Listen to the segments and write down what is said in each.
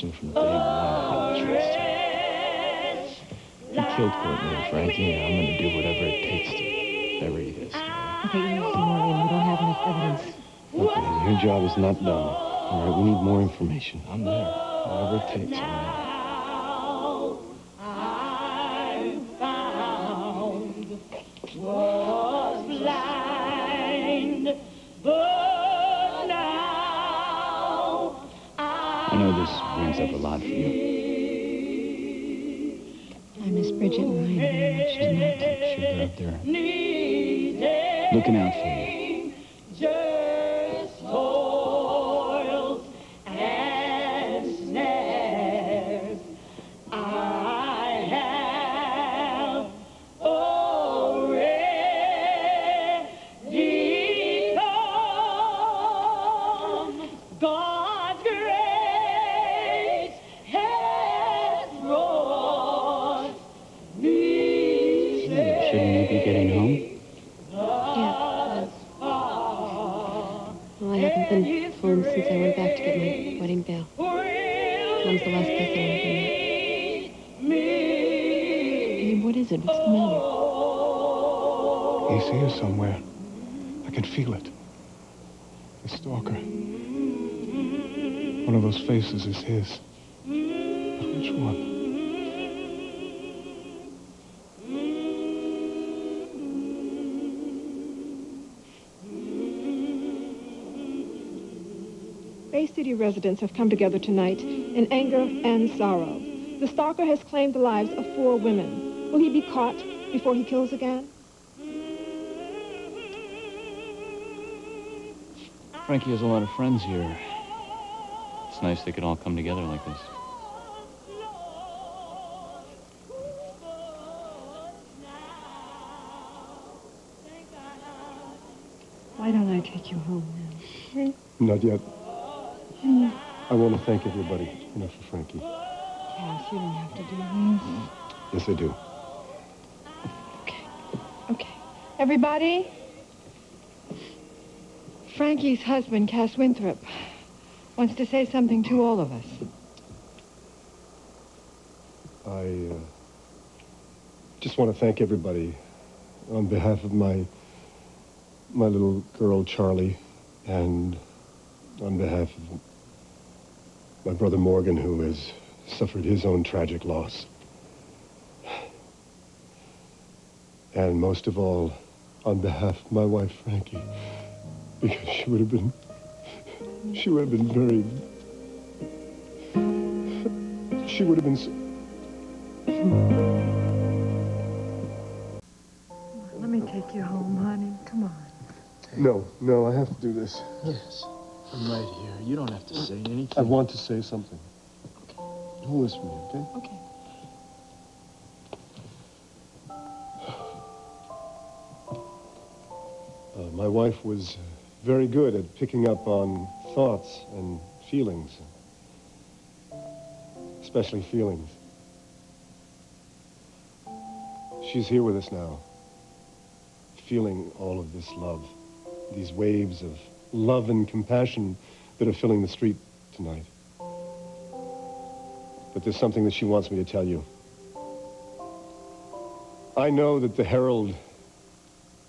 He from day one. I had trust him. He killed Courtney and Frankie, and I'm going to do whatever it takes to bury this guy. Okay, easy, Morgan. We don't have enough evidence. Okay, your job is not done. All right, we need more information. I'm there. Whatever it takes, I'm there. Know this brings up a lot for you. I miss Bridget Ryan very much tonight. They're up there looking out for you. Be getting home? Yeah. Well, I haven't been home since I went back to get my wedding veil. Mom's the last place I want to be. Babe, what is it? What's the matter? He's here somewhere. I can feel it. The stalker. One of those faces is his. But which one? Bay City residents have come together tonight in anger and sorrow. The stalker has claimed the lives of four women. Will he be caught before he kills again? Frankie has a lot of friends here. It's nice they could all come together like this. Why don't I take you home now? Not yet. I want to thank everybody, you know, for Frankie. Cass, you don't have to do this. Yes, I do. Okay. Okay. Everybody? Frankie's husband, Cass Winthrop, wants to say something to all of us. I uh, just want to thank everybody on behalf of my my little girl Charlie, and on behalf of my brother Morgan, who has suffered his own tragic loss, and most of all, on behalf of my wife Frankie, because she would have been she would have been very she would have been. So, Let me take you home, honey. Come on. No, no, I have to do this. Yes. I'm right here. You don't have to say anything. I want to say something. Hold this for me, okay? Okay. Uh, my wife was very good at picking up on thoughts and feelings, especially feelings. She's here with us now, feeling all of this love, these waves of love and compassion that are filling the street tonight. But there's something that she wants me to tell you. I know that the Herald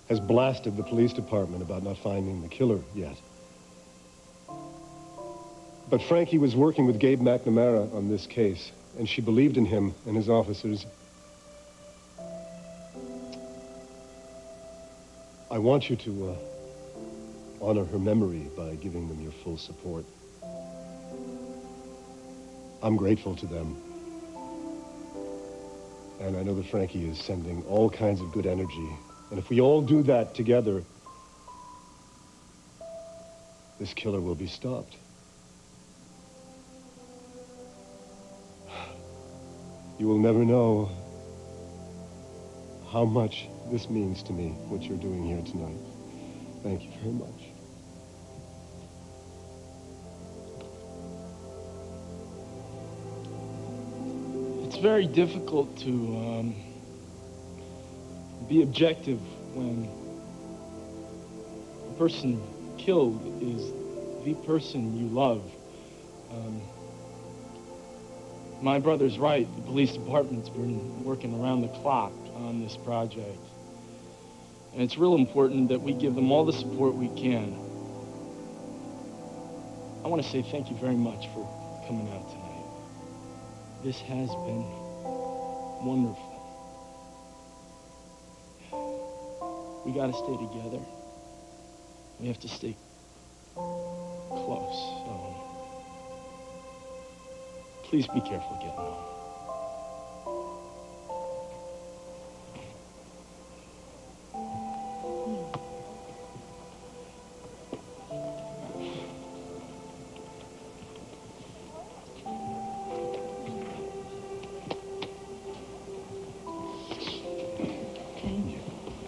has blasted the police department about not finding the killer yet. But Frankie was working with Gabe McNamara on this case, and she believed in him and his officers. I want you to uh, honor her memory by giving them your full support. I'm grateful to them. And I know that Frankie is sending all kinds of good energy. And if we all do that together, this killer will be stopped. You will never know how much this means to me, what you're doing here tonight. Thank you very much. Very difficult to um, be objective when the person killed is the person you love. Um, my brother's right. The police department's been working around the clock on this project. And it's real important that we give them all the support we can. I want to say thank you very much for coming out tonight. This has been wonderful. We gotta stay together. We have to stay close, so please be careful getting home.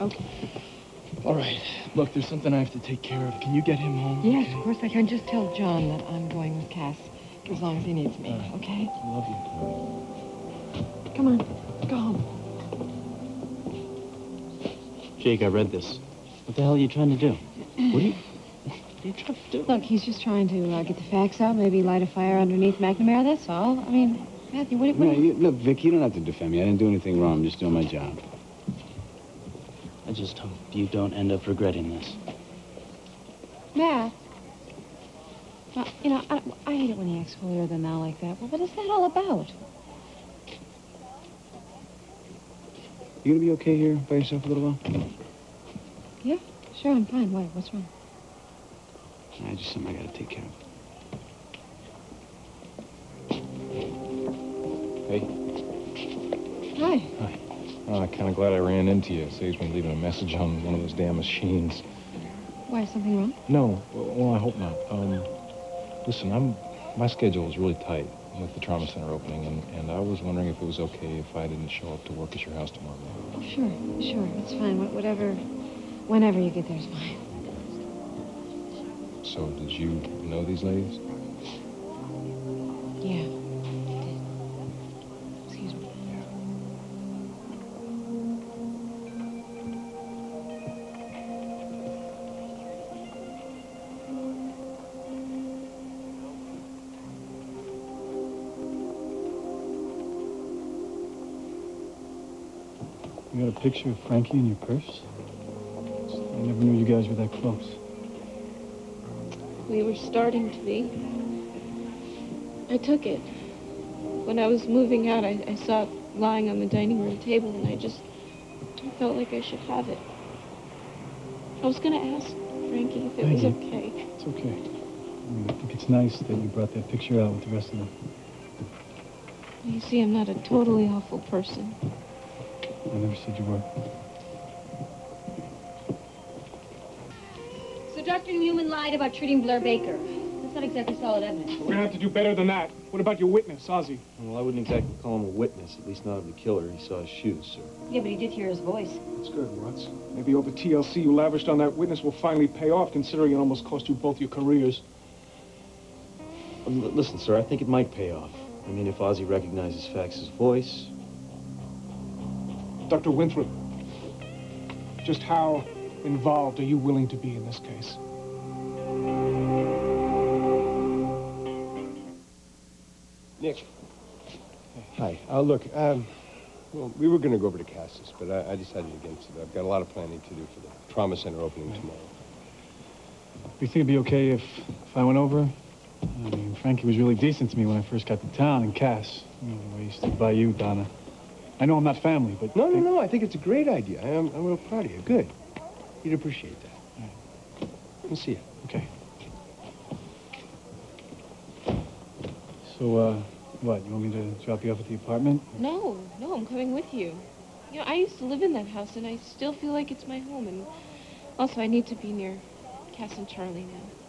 Okay. All right. Look, there's something I have to take care of. Can you get him home? Yes, okay? of course I can. Just tell John that I'm going with Cass as long as he needs me, All right. okay? I love you. Come on, go home. Jake, I read this. What the hell are you trying to do? What are you, what are you trying to do? Look, he's just trying to uh, get the facts out, maybe light a fire underneath McNamara, that's all. I mean, Matthew, what, what No, you, look, Vic, you don't have to defend me. I didn't do anything wrong. I'm just doing my job. I just hope you don't end up regretting this. Matt. Well, you know, I, I hate it when he acts holier than thou like that. Well, what is that all about? You gonna be okay here by yourself a little while? Yeah, sure, I'm fine. Why? What's wrong? I just something I gotta take care of. Hey, Hi. Hi. Uh, kind of glad I ran into you. Saves me leaving a message on one of those damn machines. Why, is something wrong? No, well, I hope not. Um, listen, I'm my schedule is really tight with the trauma center opening, and, and I was wondering if it was okay if I didn't show up to work at your house tomorrow night. Sure, sure. It's fine. Wh- Whatever, whenever you get there is fine. So, did you know these ladies? You got a picture of Frankie in your purse? I never knew you guys were that close. We were starting to be. I took it. When I was moving out, I, I saw it lying on the dining room table, and I just I felt like I should have it. I was going to ask Frankie if it Thank was you. okay. It's okay. I mean, I think it's nice that you brought that picture out with the rest of them. You see, I'm not a totally awful person. I never said you were. So Dr. Newman lied about treating Blair Baker. That's not exactly solid evidence. We're gonna have to do better than that. What about your witness, Ozzy? Well, I wouldn't exactly call him a witness, at least not of the killer. He saw his shoes, sir. Yeah, but he did hear his voice. That's good, Watts. Maybe all the TLC you lavished on that witness will finally pay off, considering it almost cost you both your careers. Um, listen, sir, I think it might pay off. I mean, if Ozzy recognizes Fax's voice, Dr. Winthrop, just how involved are you willing to be in this case? Nick. Hi. Uh, look, um, well, we were going to go over to Cass's, but I, I decided against it. I've got a lot of planning to do for the trauma center opening tomorrow. Do you think it'd be okay if, if I went over? I mean, Frankie was really decent to me when I first got to town, and Cass, you know, the way he stood by you, Donna. I know I'm not family, but... No, no, no. I think it's a great idea. I am, I'm real proud of you. Good. You'd appreciate that. We'll see you. Okay. So, uh, what, you want me to drop you off at the apartment? No, no, I'm coming with you. You know, I used to live in that house, and I still feel like it's my home, and also I need to be near Cass and Charlie now.